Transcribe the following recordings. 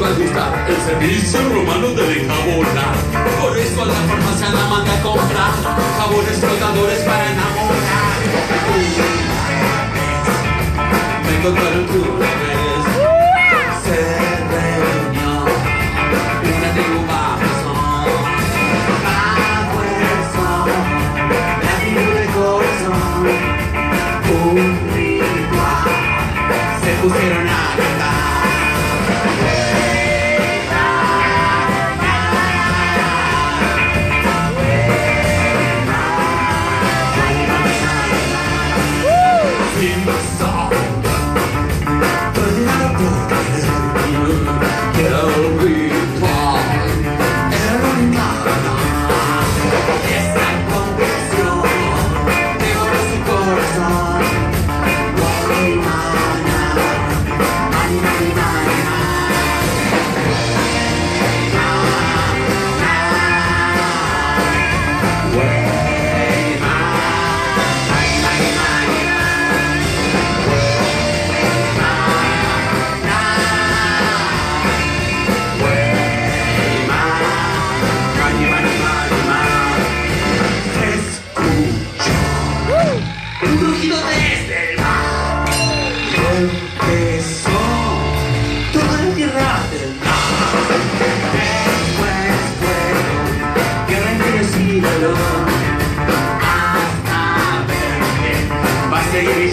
gusta el servicio romano de enjabonar. Por eso a la farmacia la manda a comprar jabones flotadores para enamorar. Me contaron que una vez se reunió una tribu bajo sol. Bajo el la tribu de corazón. Un ritual se pusieron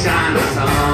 Shine a song.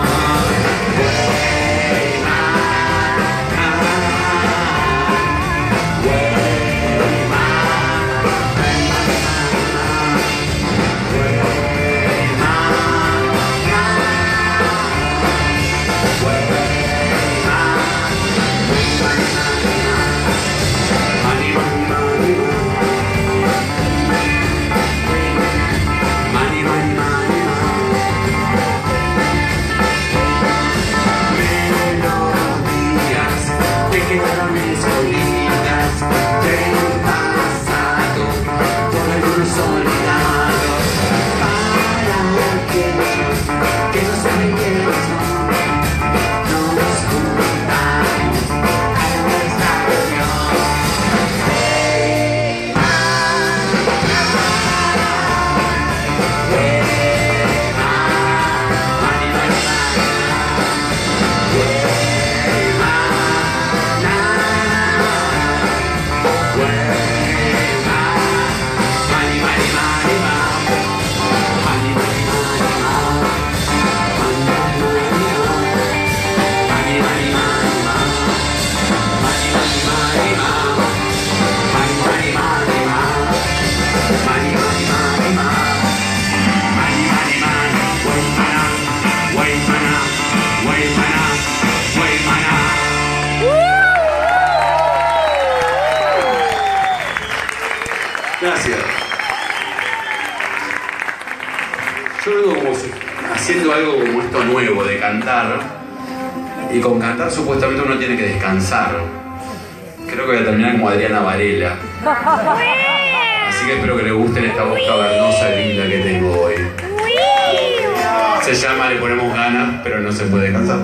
se llama Le ponemos ganas, pero no se puede cantar.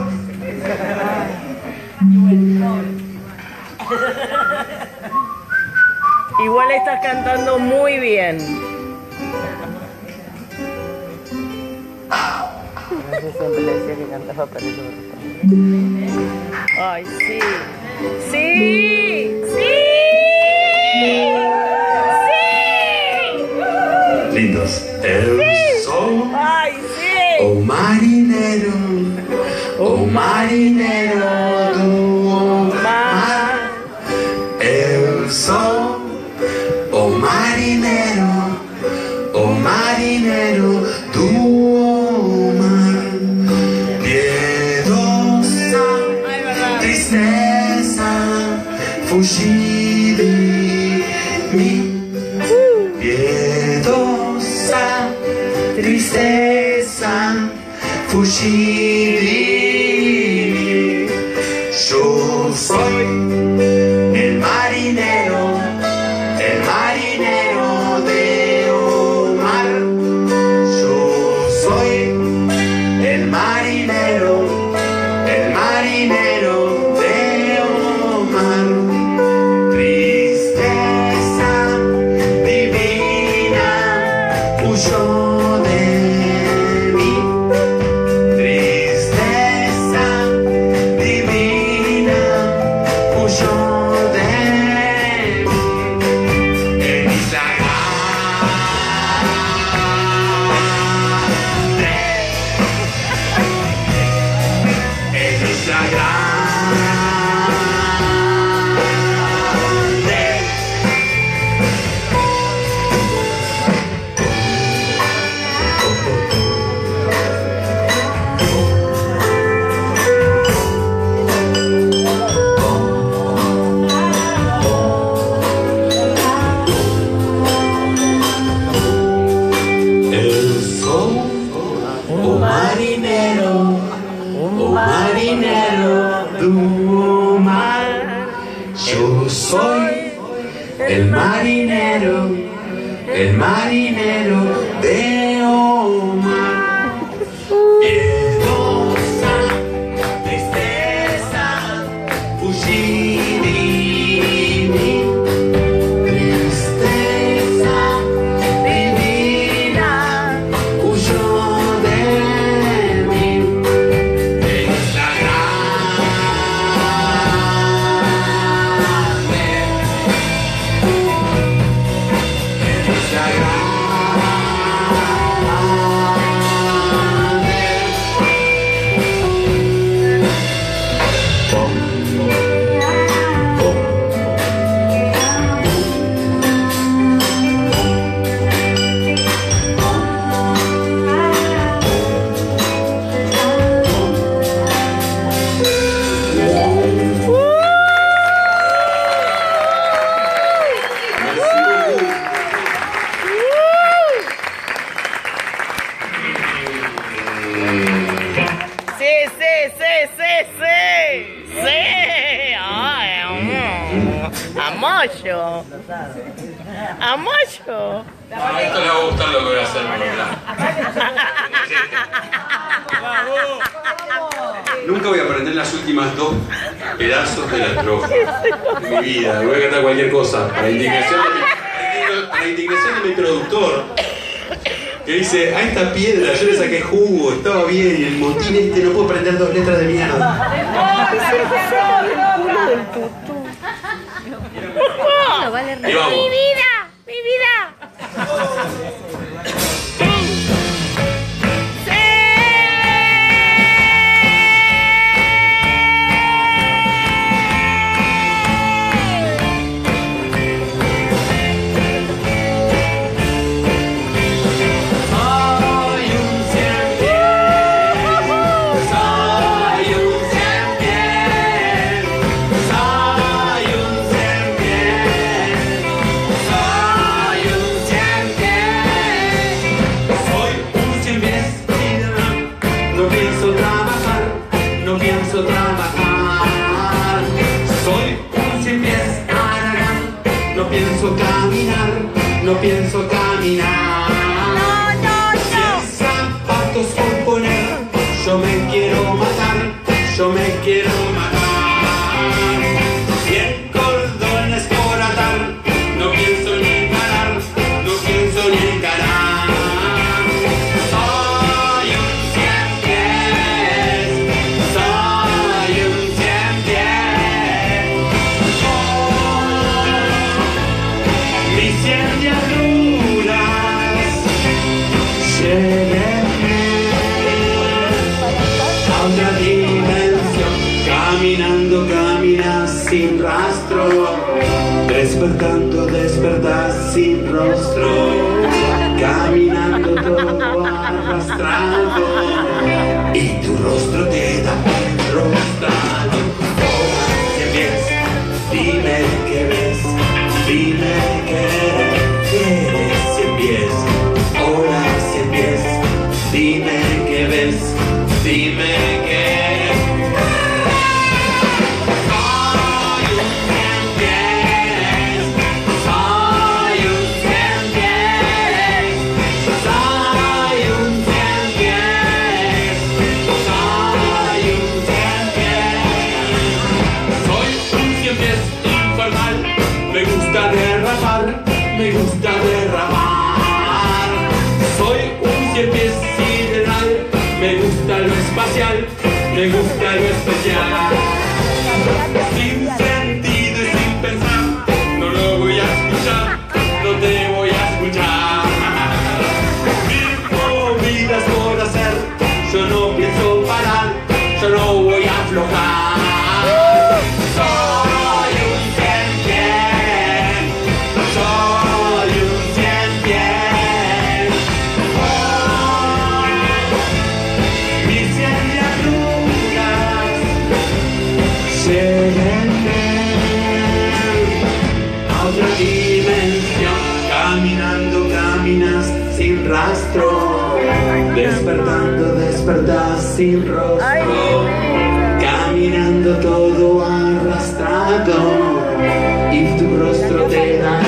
Igual estás cantando muy bien. Siempre. Ay, sí. Sí. Sí. O marinheiro, o marinheiro. A Moyo. A Moyo. A esto le va a gustar lo que voy a hacer, Nunca voy a aprender las últimas dos pedazos de la estrofa. Mi vida, voy a cantar cualquier cosa. Para indignación para indignación de mi productor. Que dice, a esta piedra yo le saqué jugo, estaba bien, y el motín este no puedo aprender dos letras de mierda. ¡Mi vida! ¡Mi vida! despertando, despertar sin rostro, caminando todo arrastrado y tu rostro te sin rastro, despertando, despertás sin rostro, caminando todo arrastrado y tu rostro te da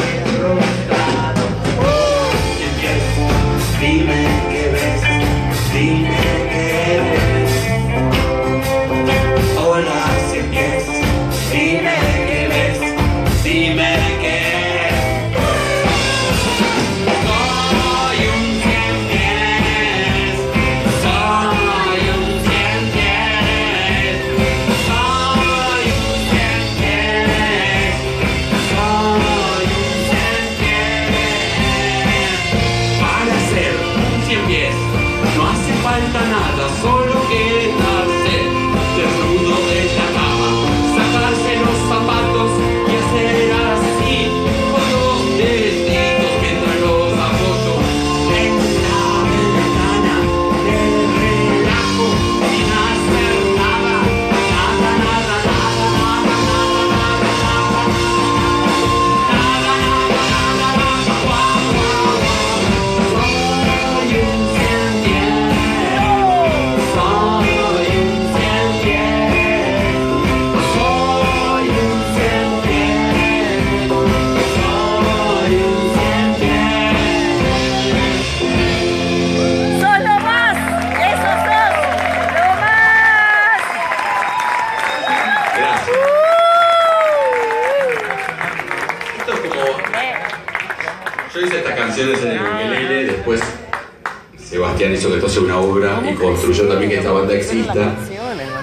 hizo una obra y construyó también que esta banda exista.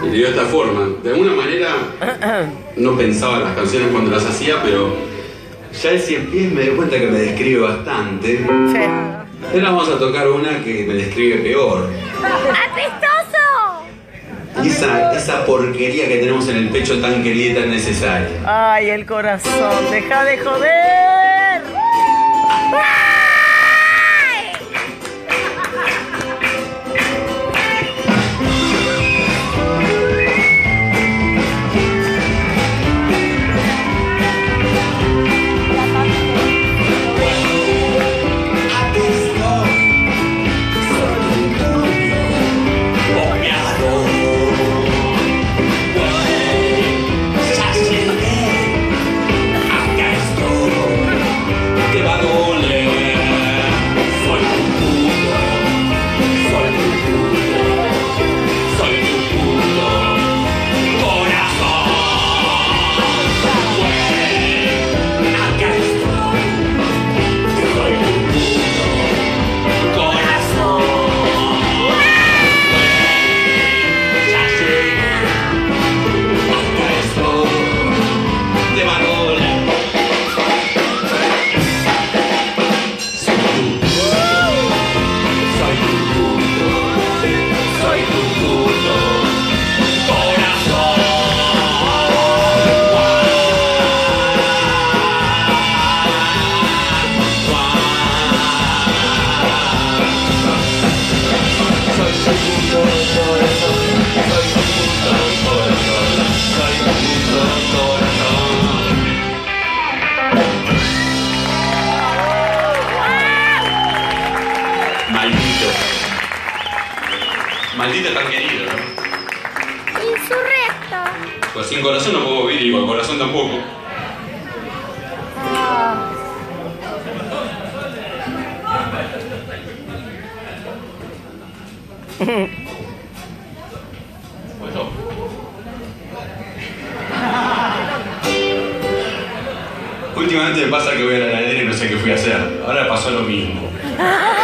Y le dio esta forma. De alguna manera no pensaba en las canciones cuando las hacía, pero ya el cien pies me doy cuenta que me describe bastante. Sí. Ahora vamos a tocar una que me describe peor. ¡Apestoso! Esa, esa porquería que tenemos en el pecho tan querida y tan necesaria. ¡Ay, el corazón! ¡Deja de joder! ¡Ay! Tan querido, ¿no? Insurrecto. Pues sin corazón no puedo vivir con corazón tampoco. Bueno. Últimamente me pasa que voy a la heladera y no sé qué fui a hacer. Ahora pasó lo mismo.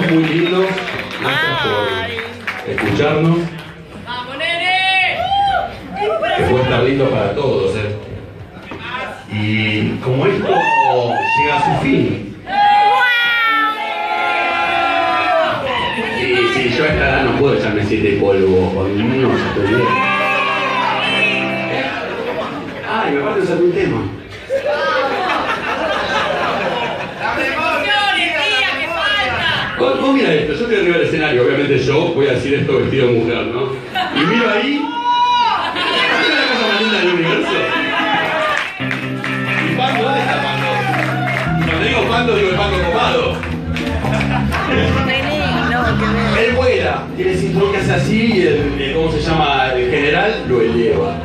muy lindos. Por escucharnos. Que puede estar lindo para todos. Eh. Y como esto llega a su fin. Y si yo a esta edad no puedo echarme siete polvo, mira esto, yo estoy arriba del escenario, obviamente yo voy a decir esto vestido de mujer, ¿no? Y miro ahí. ¿Es la cosa más linda del universo? ¿Y Pando? ¿Dónde está Pando? Cuando digo Pando, digo el Pando copado. Él vuela, tiene cinturón que hace así y el, el- ¿cómo se llama? El general lo eleva.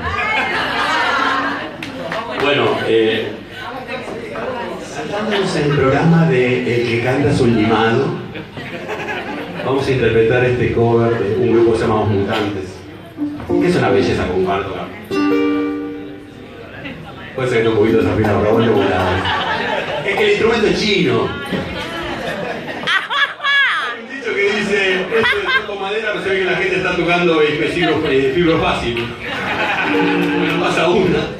Bueno, eh, saltándonos el programa de El que canta su limado, vamos a interpretar este cover de un grupo que se llama Los Mutantes, es una belleza comparto. Puede ser que esté un poquito desafinado, pero bueno, Es que el instrumento es chino. Un dicho que dice, esto es con madera, pero se ve que la gente está tocando eh, fibro fácil. Bueno, pasa una.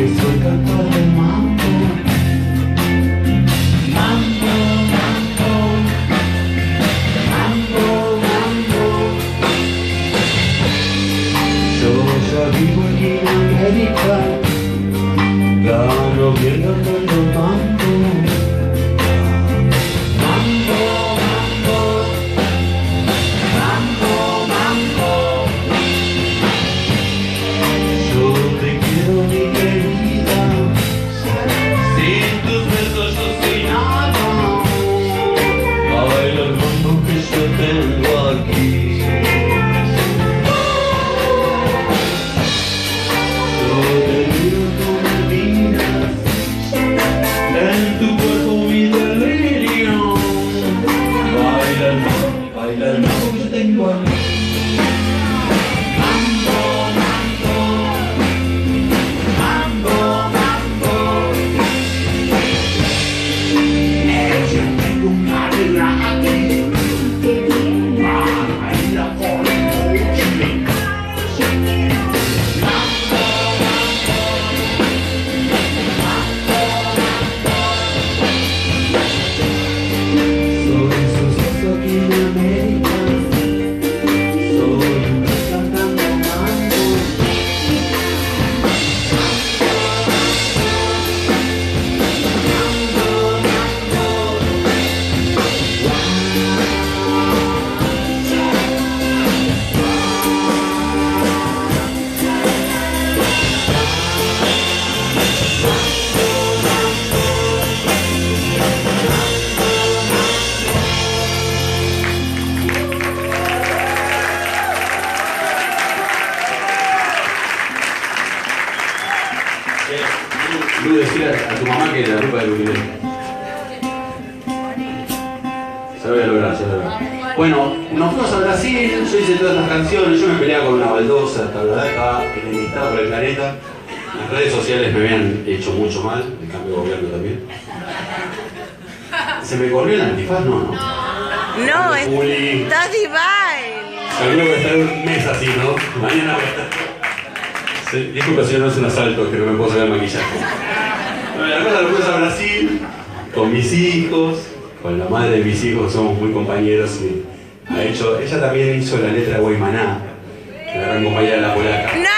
Porque soy cantor hasta la acá, en el listado por el planeta. Las redes sociales me habían hecho mucho mal, el cambio de gobierno también. ¿Se me corrió el antifaz? No, no. No, es- está divine. Calculo que estar un mes así, ¿no? Mañana voy a estar. Sí, disculpa si no es un asalto, que no me puedo sacar el maquillaje. Bueno, la cosa fuimos a Brasil, con mis hijos, con la madre de mis hijos, somos muy compañeros y ha hecho, ella también hizo la letra de Guaymaná, gran compañera de la polaca. ¡No!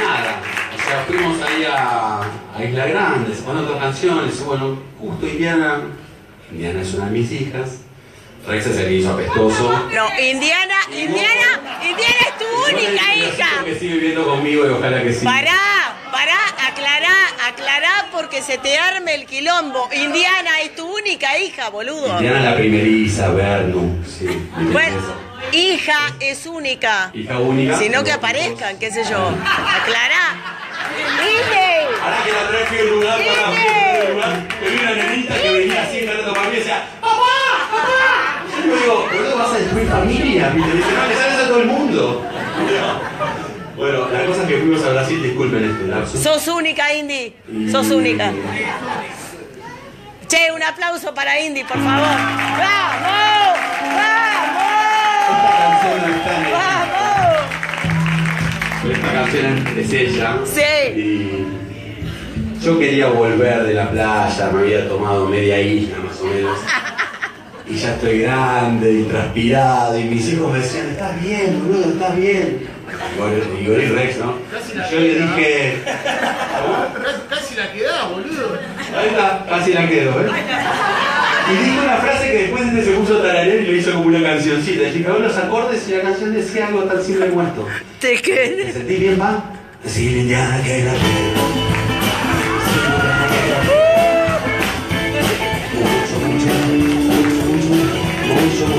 Nada, o sea, fuimos ahí a, a Isla Grande, se ponen otras canciones, y bueno, justo Indiana, Indiana es una de mis hijas, Rex es el hizo apestoso. No, Indiana, Indiana, Indiana es tu única hija. Que sigue viviendo conmigo y ojalá que sí. Pará, pará, aclará, aclará porque se te arme el quilombo. Indiana es tu única hija, boludo. Indiana la primeriza, Verno, sí. Bueno, hija es única. Hija única. Sino que aparezcan, qué sé yo. Aclará. ¿Viste? Ahora que la traje un lugar para ¡Viste! un lugar, que vi una nenita que venía así entrando para mí y decía, ¡Papá! ¡Papá! Yo digo, boludo, vas a destruir familia. Y le dice, no, le sales a todo el mundo. Bueno, la cosa es que fuimos a Brasil, disculpen este lapso. Sos única, Indy. Sos única. Che, un aplauso para Indy, por favor. El ¡Vamos! Pero esta canción es ella. Sí. Y yo quería volver de la playa, me había tomado media isla más o menos. Y ya estoy grande y transpirado. Y mis hijos me decían, estás bien, boludo, estás bien. Y Goril- Rex, ¿no? Yo le dije, Casi la quedás, boludo. ahí está, casi la quedo, ¿eh? Y dijo una frase que después este se puso a tararear y lo hizo como una cancioncita. Y los acordes y la canción decía algo tan simple como esto. Te ¿Te quedé. sentís bien, va? Sí, Indiana, que la quiero. Mucho, mucho, mucho, mucho, mucho,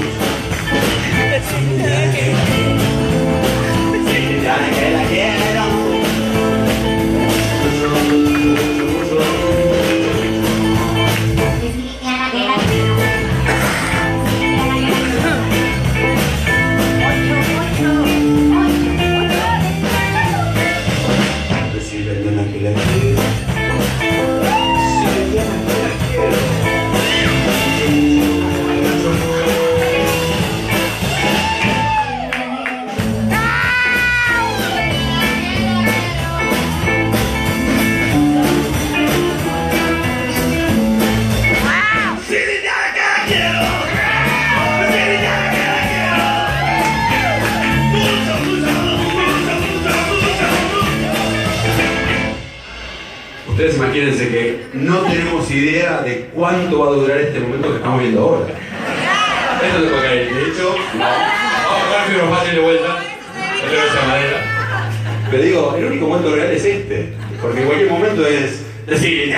imagínense que no tenemos idea de cuánto va a durar este momento que estamos viendo ahora. Esto se puede caer. De hecho. Vamos a poner unos fácil de vuelta. Esto no es madera. Pero digo, el único momento real es este. Porque en cualquier momento es decir,